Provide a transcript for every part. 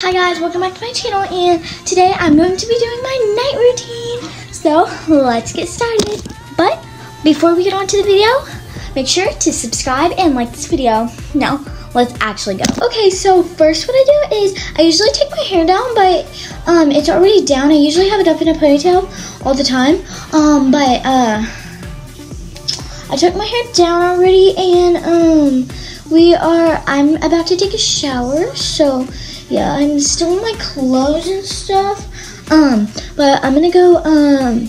Hi guys, welcome back to my channel and today I'm going to be doing my night routine. So let's get started. But before we get on to the video, make sure to subscribe and like this video. Now let's actually go. Okay, so first what I do is I usually take my hair down, but um, it's already down. I usually have it up in a ponytail all the time. Um, but uh, I took my hair down already and um, we are, I'm about to take a shower. So yeah, I'm still in my clothes and stuff. Um, but I'm gonna go um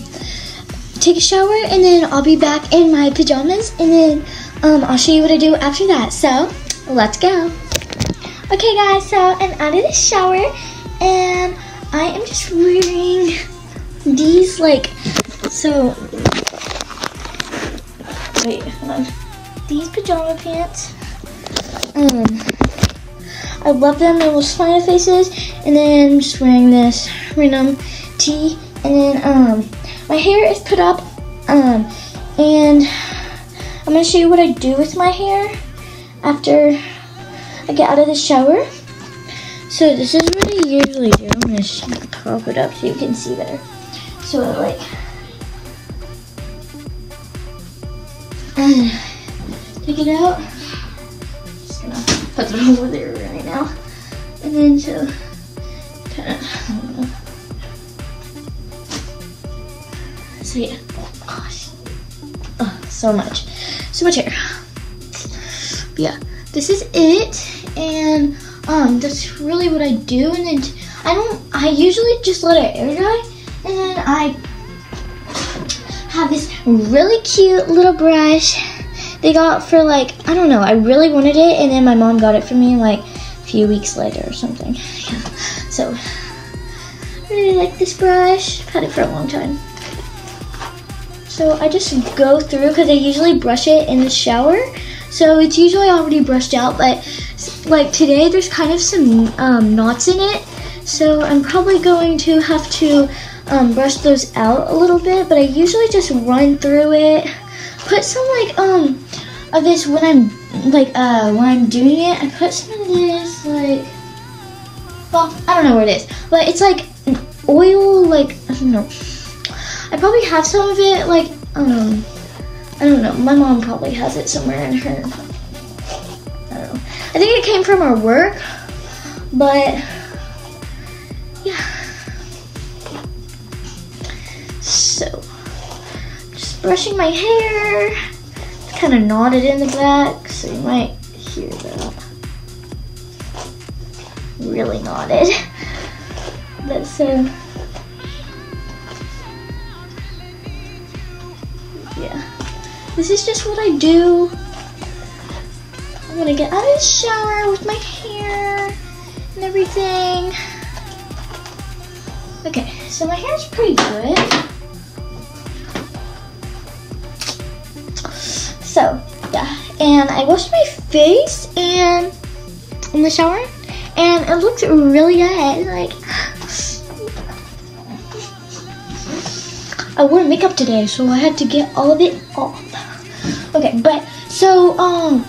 take a shower and then I'll be back in my pajamas and then um I'll show you what I do after that. So let's go. Okay guys, so I'm out of the shower and I am just wearing these like so wait, hold on. These pajama pants. Um I love them. They're little smiley faces. And then I'm just wearing this random tee. And then um, my hair is put up. Um, and I'm going to show you what I do with my hair after I get out of the shower. So this is what I usually do. I'm going to pop it up so you can see better. So like, take it out Just gonna put it over there now. And then to kind of, So yeah, oh gosh, oh, so much, so much hair. But yeah, this is it, and um, that's really what I do. And then I don't, I usually just let it air dry, and then I have this really cute little brush they got for like, I don't know, I really wanted it. And then my mom got it for me like few weeks later or something. Yeah. So, I really like this brush. I've had it for a long time. So I just go through because I usually brush it in the shower. So it's usually already brushed out, but like today there's kind of some um, knots in it. So I'm probably going to have to um, brush those out a little bit, but I usually just run through it put some like um of this when I'm like uh when I'm doing it. I put some of this like well I don't know what it is, but it's like oil like I don't know. I probably have some of it like um I don't know. My mom probably has it somewhere in her. I don't know. I think it came from our work, but yeah. So just brushing my hair. Kind of knotted in the back, so you might hear that. Really knotted. That's so. yeah. This is just what I do. I'm gonna get out of the shower with my hair and everything. Okay, so my hair's pretty good. So, yeah. And I washed my face and in the shower and it looks really good. Like I wore makeup today, so I had to get all of it off. Okay, but so um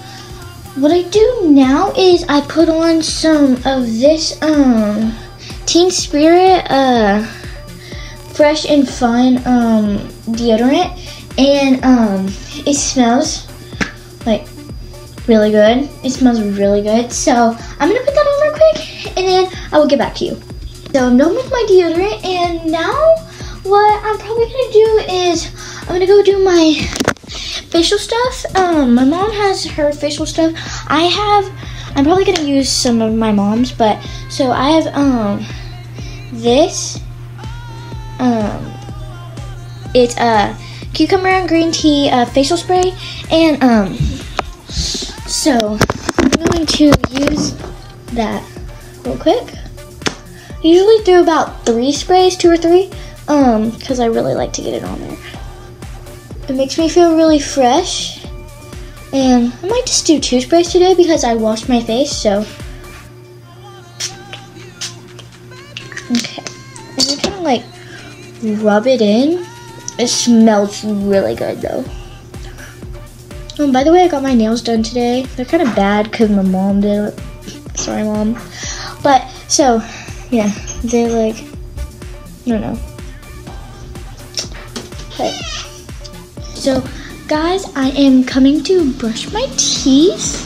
what I do now is I put on some of this um Teen Spirit uh fresh and fun um deodorant and um, it smells like really good. It smells really good. So I'm gonna put that on real quick and then I will get back to you. So I'm done with my deodorant and now what I'm probably gonna do is I'm gonna go do my facial stuff. Um, my mom has her facial stuff. I have, I'm probably gonna use some of my mom's, but so I have um this. Um, it's a uh, cucumber and green tea uh, facial spray. And um, so I'm going to use that real quick. I usually do about three sprays, two or three, um, because I really like to get it on there. It makes me feel really fresh. And I might just do two sprays today because I washed my face, so. Okay. And you kind of like rub it in it smells really good though. Oh, by the way, I got my nails done today. They're kind of bad because my mom did it. Sorry, mom. But So, yeah, they like, I don't know. Okay. So, guys, I am coming to brush my teeth.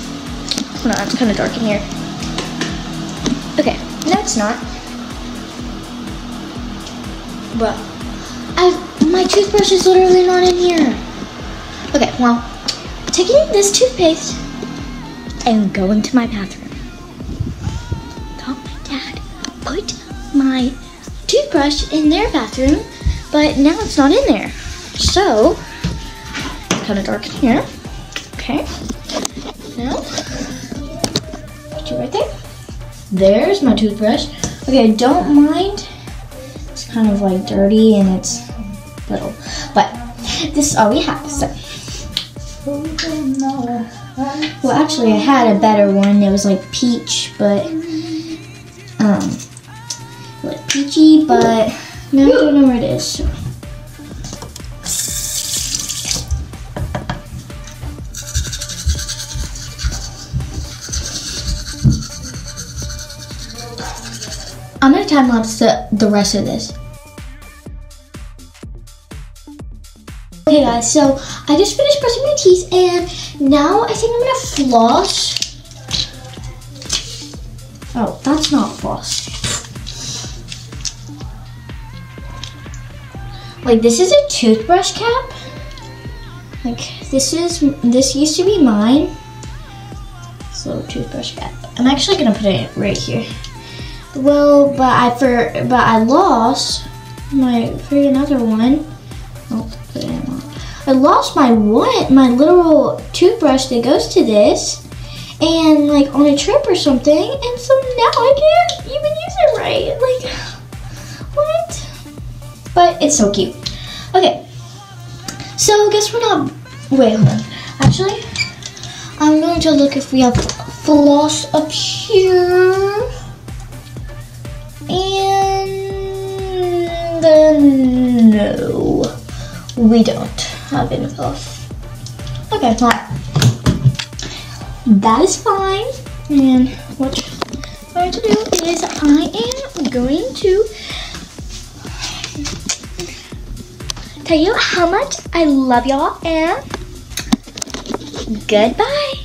Hold on, it's kind of dark in here. Okay, no, it's not. But I, my toothbrush is literally not in here. Okay, well, taking this toothpaste and going to my bathroom. Thought my dad put my toothbrush in their bathroom, but now it's not in there. So, kind of dark in here. Okay. Now, put you right there. There's my toothbrush. Okay, don't mind. It's kind of like dirty and it's little, but this is all we have. So. Well, actually, I had a better one. It was like peach, but um, like peachy, but now I don't know where it is. So. I'm gonna time lapse the, the rest of this. Okay guys, so I just finished brushing my teeth and now I think I'm gonna floss. Oh, that's not floss. Like this is a toothbrush cap. Like this is, this used to be mine. So toothbrush cap. I'm actually gonna put it right here. Well, but I for but I lost my for another one. Oh, put it in. I lost my one my little toothbrush that goes to this, and like on a trip or something, and so now I can't even use it right. Like what? But it's so cute. Okay, so I guess we're not. Wait, hold on. Actually, I'm going to look if we have floss up here. And no, we don't have enough. Okay, well, that is fine. And what I'm going to do is I am going to tell you how much I love y'all and goodbye.